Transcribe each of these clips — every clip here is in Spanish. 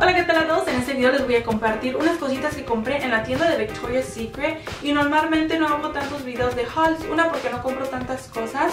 Hola qué tal a todos, en este video les voy a compartir unas cositas que compré en la tienda de Victoria's Secret y normalmente no hago tantos videos de hauls, una porque no compro tantas cosas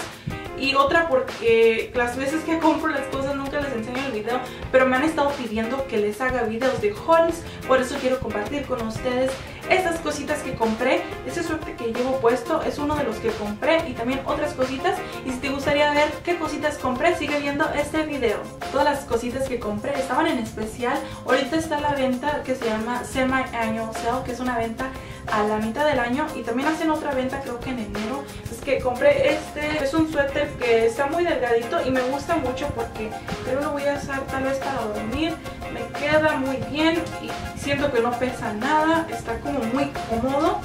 y otra porque las veces que compro las cosas nunca les enseño el video pero me han estado pidiendo que les haga videos de hauls. Por eso quiero compartir con ustedes estas cositas que compré. Ese suerte que llevo puesto es uno de los que compré y también otras cositas. Y si te gustaría ver qué cositas compré sigue viendo este video. Todas las cositas que compré estaban en especial. Ahorita está la venta que se llama Semi Annual Sale que es una venta a la mitad del año y también hacen otra venta creo que en enero. Es que compré este es un suéter que está muy delgadito y me gusta mucho porque creo lo voy a usar tal vez para dormir. Me queda muy bien y siento que no pesa nada está como muy cómodo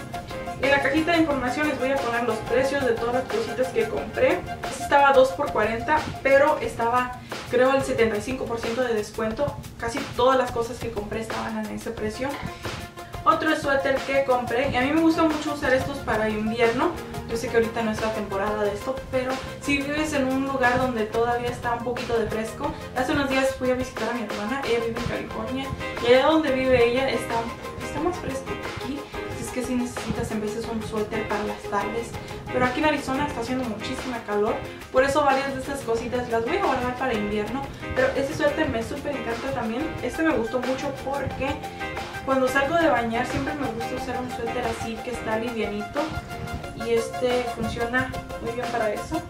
en la cajita de información les voy a poner los precios de todas las cositas que compré. Este estaba 2 por 40 pero estaba creo el 75% de descuento. Casi todas las cosas que compré estaban en ese precio. Otro suéter que compré, y a mí me gusta mucho usar estos para invierno, yo sé que ahorita no es la temporada de esto, pero si vives en un lugar donde todavía está un poquito de fresco, hace unos días fui a visitar a mi hermana, ella vive en California, y allá donde vive ella está, está más fresco que aquí, que si necesitas en veces un suéter para las tardes, pero aquí en Arizona está haciendo muchísima calor, por eso varias de estas cositas las voy a guardar para invierno, pero este suéter me súper encanta también, este me gustó mucho porque cuando salgo de bañar siempre me gusta usar un suéter así que está livianito y este funciona muy bien para eso.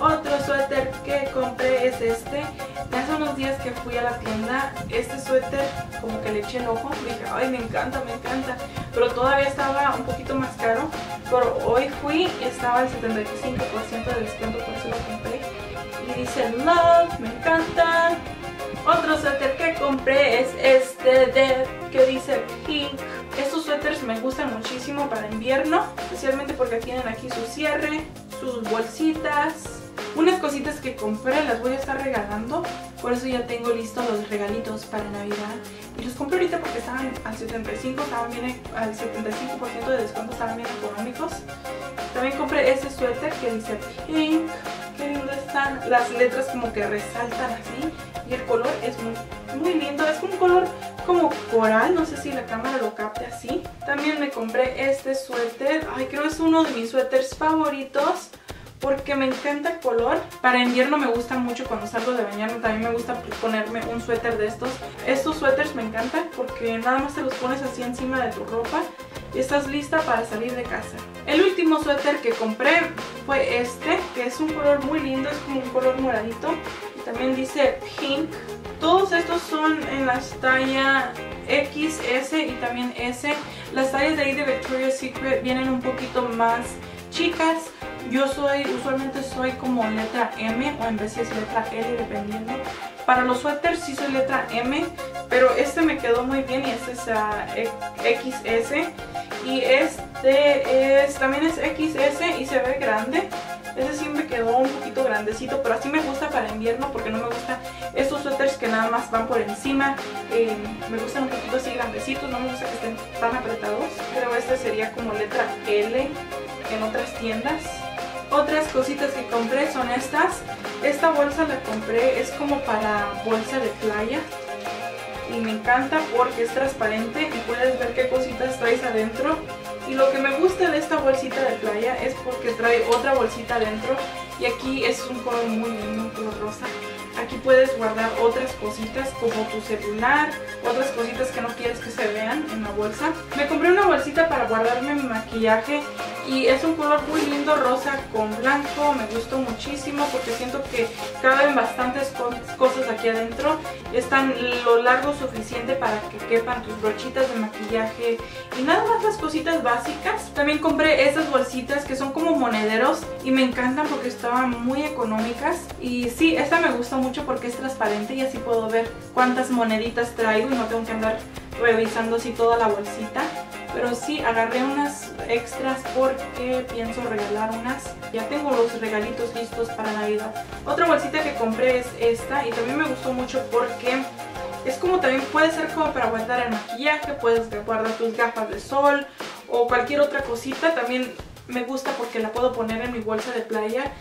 Otro suéter que compré es este. Hace unos días que fui a la tienda, este suéter como que le eché el ojo. Dije, ay, me encanta, me encanta. Pero todavía estaba un poquito más caro. Pero hoy fui y estaba al 75% de descuento, por eso lo compré. Y dice Love, me encanta. Otro suéter que compré es este de que dice Pink. Estos suéteres me gustan muchísimo para invierno, especialmente porque tienen aquí su cierre, sus bolsitas. Unas cositas que compré las voy a estar regalando, por eso ya tengo listos los regalitos para Navidad. Y los compré ahorita porque estaban al 75, estaban bien, al 75% de descuento, estaban bien económicos. También compré este suéter que dice Pink, que lindo están las letras como que resaltan así y el color es muy, muy lindo, es un color como coral, no sé si la cámara lo capte así. También me compré este suéter, ay creo es uno de mis suéteres favoritos porque me encanta el color. Para invierno me gusta mucho cuando salgo de bañarme, también me gusta ponerme un suéter de estos. Estos suéteres me encantan porque nada más te los pones así encima de tu ropa y estás lista para salir de casa. El último suéter que compré fue este, que es un color muy lindo, es como un color moradito. También dice pink. Todos estos son en las tallas X, S y también S. Las tallas de ahí de Victoria's Secret vienen un poquito más chicas. Yo soy, usualmente soy como letra M o en veces letra L dependiendo. Para los suéteres sí soy letra M, pero este me quedó muy bien y este es XS. Y este es, también es XS y se ve grande. Ese sí me quedó un poquito grandecito, pero así me gusta para invierno porque no me gustan estos suéteres que nada más van por encima. Eh, me gustan un poquito así grandecitos, no me gusta que estén tan apretados. Pero este sería como letra L en otras tiendas. Otras cositas que compré son estas. Esta bolsa la compré, es como para bolsa de playa. Y me encanta porque es transparente y puedes ver qué cositas traes adentro. Y lo que me gusta de esta bolsita de playa es porque trae otra bolsita adentro. Y aquí es un color muy lindo, un color rosa. Aquí puedes guardar otras cositas como tu celular, otras cositas que no quieres que se vean en la bolsa. Me compré una bolsita para guardarme mi maquillaje y es un color muy lindo, rosa con blanco. Me gustó muchísimo porque siento que caben bastantes cosas aquí adentro. Están lo largo suficiente para que quepan tus brochitas de maquillaje y nada más las cositas básicas. También compré estas bolsitas que son como monederos y me encantan porque estaban muy económicas. Y sí, esta me gusta mucho porque es transparente y así puedo ver cuántas moneditas traigo y no tengo que andar revisando así toda la bolsita. Pero sí, agarré unas extras porque pienso regalar unas. Ya tengo los regalitos listos para Navidad. Otra bolsita que compré es esta y también me gustó mucho porque es como también puede ser como para guardar el maquillaje, puedes guardar tus gafas de sol o cualquier otra cosita. También me gusta porque la puedo poner en mi bolsa de playa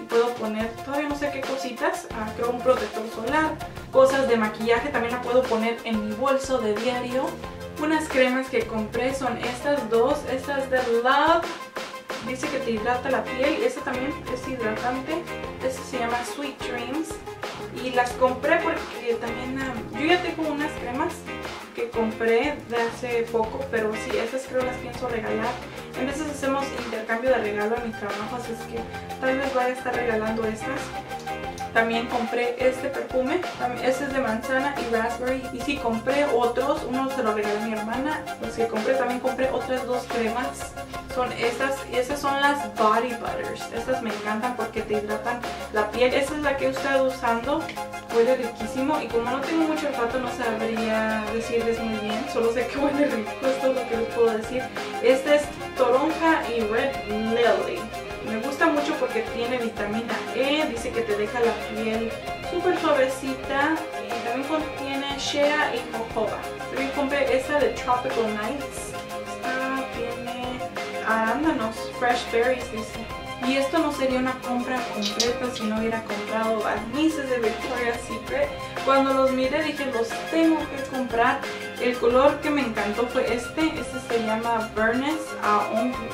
y puedo poner todavía no sé qué cositas, ah, creo un protector solar, cosas de maquillaje, también la puedo poner en mi bolso de diario. Unas cremas que compré son estas dos, estas de Love, dice que te hidrata la piel, esta también es hidratante, esta se llama Sweet Dreams. Y las compré porque también ah, yo ya tengo unas cremas que compré de hace poco, pero sí, estas creo las pienso regalar. En veces hacemos intercambio de regalo en mi trabajo, así es que tal vez vaya a estar regalando estas. También compré este perfume, este es de manzana y raspberry. Y sí, compré otros, uno se lo regalé a mi hermana. Los que compré, también compré otras dos cremas. Son estas, son las Body Butters. Estas me encantan porque te hidratan la piel. Esta es la que he estado usando, huele riquísimo. Y como no tengo mucho olfato, no sabría decirles muy bien. Solo sé que huele rico, esto es lo que les puedo decir. Este es toronja y red lily. Me gusta mucho porque tiene vitamina E, dice que te deja la piel súper suavecita y también contiene shea y jojoba. También compré esta de Tropical Nights. Fresh berries dice. Y esto no sería una compra completa si no hubiera comprado barnices de Victoria's Secret. Cuando los miré dije los tengo que comprar el color que me encantó fue este, este se llama Burnes a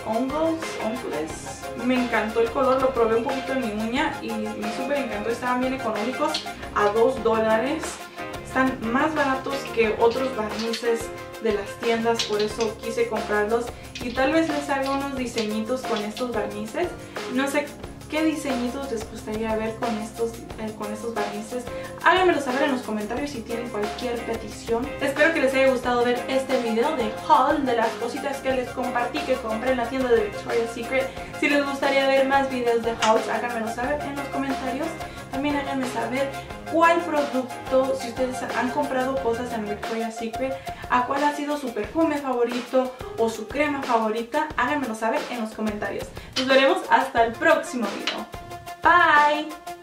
Ongles, Me encantó el color, lo probé un poquito en mi uña y me súper encantó, estaban bien económicos, a 2 dólares. Están más baratos que otros barnices de las tiendas, por eso quise comprarlos. Y tal vez les haga unos diseñitos con estos barnices. No sé qué diseñitos les gustaría ver con estos, eh, con estos barnices. Háganmelo saber en los comentarios si tienen cualquier petición. Espero que les haya gustado ver este video de haul de las cositas que les compartí que compré en la tienda de Victoria's Secret. Si les gustaría ver más videos de hauls, háganmelo saber en los comentarios. También háganme saber cuál producto, si ustedes han comprado cosas en Victoria's Secret, a cuál ha sido su perfume favorito o su crema favorita, háganmelo saber en los comentarios. Nos veremos hasta el próximo video. Bye!